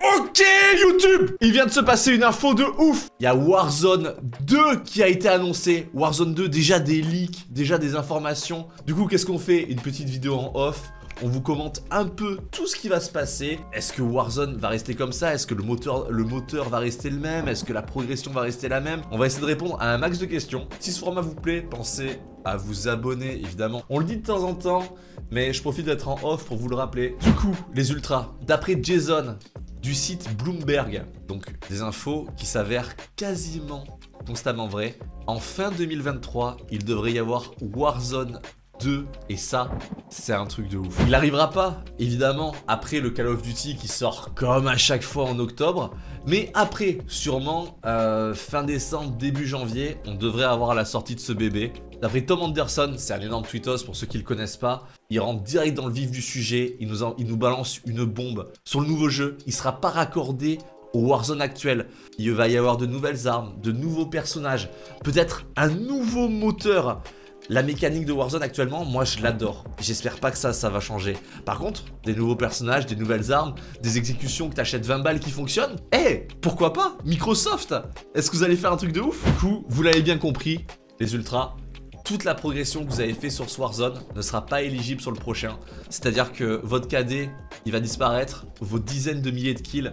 Ok YouTube Il vient de se passer une info de ouf Il y a Warzone 2 qui a été annoncé. Warzone 2, déjà des leaks, déjà des informations. Du coup, qu'est-ce qu'on fait? Une petite vidéo en off on vous commente un peu tout ce qui va se passer. Est-ce que Warzone va rester comme ça? Est-ce que le moteur, le moteur va rester le même? Est-ce que la progression va rester la même? On va essayer de répondre à un max de questions. Si ce format vous plaît, pensez à vous abonner évidemment. On le dit de temps en temps, mais je profite d'être en off pour vous le rappeler. Du coup, les ultras, d'après Jason du site Bloomberg, donc des infos qui s'avèrent quasiment constamment vraies, en fin 2023, il devrait y avoir Warzone 2 et ça c'est un truc de ouf. Il n'arrivera pas évidemment après le Call of Duty qui sort comme à chaque fois en octobre mais après sûrement euh, fin décembre début janvier on devrait avoir la sortie de ce bébé. D'après Tom Anderson, c'est un énorme tweetos pour ceux qui le connaissent pas, il rentre direct dans le vif du sujet, il nous, il nous balance une bombe sur le nouveau jeu, il sera pas raccordé au Warzone actuel. Il va y avoir de nouvelles armes, de nouveaux personnages, peut-être un nouveau moteur. La mécanique de Warzone actuellement, moi je l'adore. J'espère pas que ça, ça va changer. Par contre, des nouveaux personnages, des nouvelles armes, des exécutions que t'achètes 20 balles qui fonctionnent, eh, pourquoi pas? Microsoft Est-ce que vous allez faire un truc de ouf? Du coup, vous l'avez bien compris, les ultras, toute la progression que vous avez fait sur Warzone ne sera pas éligible sur le prochain. C'est-à-dire que votre KD, il va disparaître, vos dizaines de milliers de kills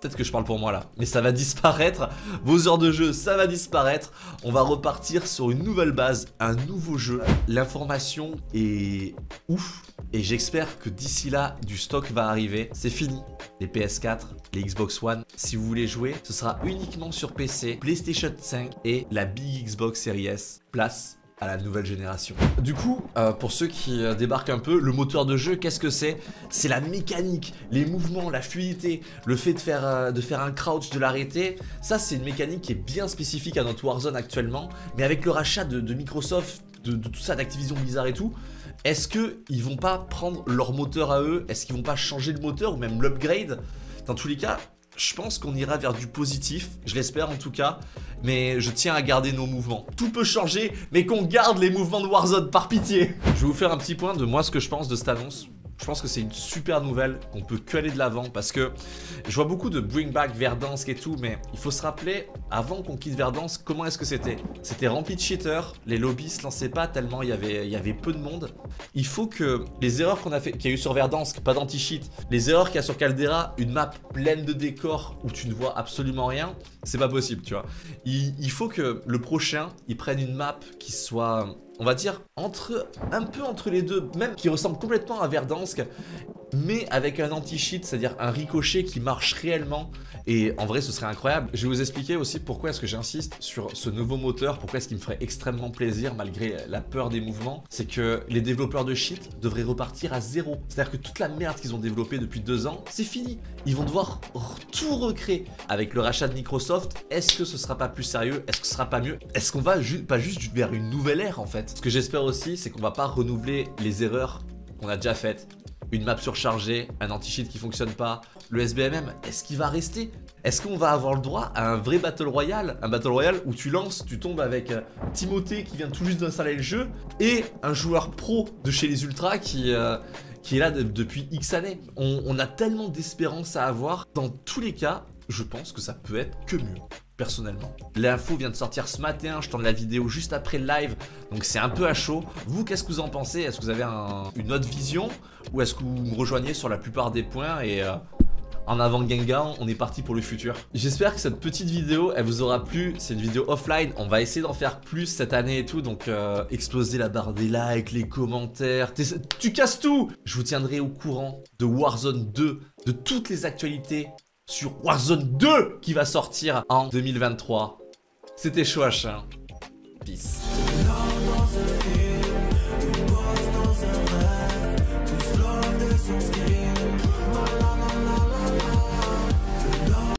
Peut-être que je parle pour moi là, mais ça va disparaître. Vos heures de jeu, ça va disparaître. On va repartir sur une nouvelle base, un nouveau jeu. L'information est ouf. Et j'espère que d'ici là, du stock va arriver. C'est fini. Les PS4, les Xbox One. Si vous voulez jouer, ce sera uniquement sur PC, PlayStation 5 et la Big Xbox Series S. Place à la nouvelle génération. Du coup, euh, pour ceux qui euh, débarquent un peu, le moteur de jeu, qu'est-ce que c'est? C'est la mécanique, les mouvements, la fluidité, le fait de faire, euh, de faire un crouch, de l'arrêter. Ça, c'est une mécanique qui est bien spécifique à notre Warzone actuellement. Mais avec le rachat de, Microsoft, de, de, tout ça, d'Activision Blizzard et tout, est-ce qu'ils vont pas prendre leur moteur à eux? Est-ce qu'ils vont pas changer le moteur ou même l'upgrade? Dans tous les cas, je pense qu'on ira vers du positif, je l'espère en tout cas, mais je tiens à garder nos mouvements. Tout peut changer, mais qu'on garde les mouvements de Warzone par pitié Je vais vous faire un petit point de moi ce que je pense de cette annonce. Je pense que c'est une super nouvelle, qu'on peut que aller de l'avant parce que je vois beaucoup de bring back Verdansk et tout, mais il faut se rappeler, avant qu'on quitte Verdansk, comment est-ce que c'était? C'était rempli de cheaters, les lobbies se lançaient pas tellement il y avait, il y avait peu de monde. Il faut que les erreurs qu'on a fait, qu'il y a eu sur Verdansk, pas d'anti-cheat, les erreurs qu'il y a sur Caldera, une map pleine de décors où tu ne vois absolument rien, c'est pas possible, tu vois. Il, faut que le prochain, il prenne une map qui soit on va dire, entre un peu entre les deux, même qui ressemble complètement à Verdansk, mais avec un anti-cheat, c'est-à-dire un ricochet qui marche réellement. Et en vrai, ce serait incroyable. Je vais vous expliquer aussi pourquoi est-ce que j'insiste sur ce nouveau moteur, pourquoi est-ce qu'il me ferait extrêmement plaisir malgré la peur des mouvements. C'est que les développeurs de cheat devraient repartir à zéro. C'est-à-dire que toute la merde qu'ils ont développée depuis deux ans, c'est fini. Ils vont devoir tout recréer. Avec le rachat de Microsoft, est-ce que ce sera pas plus sérieux? Est-ce que ce sera pas mieux? Est-ce qu'on va pas juste vers une nouvelle ère en fait? Ce que j'espère aussi, c'est qu'on va pas renouveler les erreurs qu'on a déjà faites. Une map surchargée, un anti-cheat qui fonctionne pas, le SBMM, est-ce qu'il va rester? Est-ce qu'on va avoir le droit à un vrai Battle Royale? Un Battle Royale où tu lances, tu tombes avec euh, Timothée qui vient tout juste d'installer le jeu et un joueur pro de chez les Ultras qui... Euh, qui est là depuis X années. on a tellement d'espérance à avoir. Dans tous les cas, je pense que ça peut être que mieux personnellement. L'info vient de sortir ce matin, je tourne la vidéo juste après le live, donc c'est un peu à chaud. Vous, qu'est-ce que vous en pensez? Est-ce que vous avez une autre vision? Ou est-ce que vous me rejoignez sur la plupart des points et... Euh, en avant Gengar, on est parti pour le futur? J'espère que cette petite vidéo, elle vous aura plu. C'est une vidéo offline, on va essayer d'en faire plus cette année et tout. Donc euh, exploser la barre des likes, les commentaires. Tu casses tout Je vous tiendrai au courant de Warzone 2, de toutes les actualités sur Warzone 2 qui va sortir en 2023. C'était chaud Peace.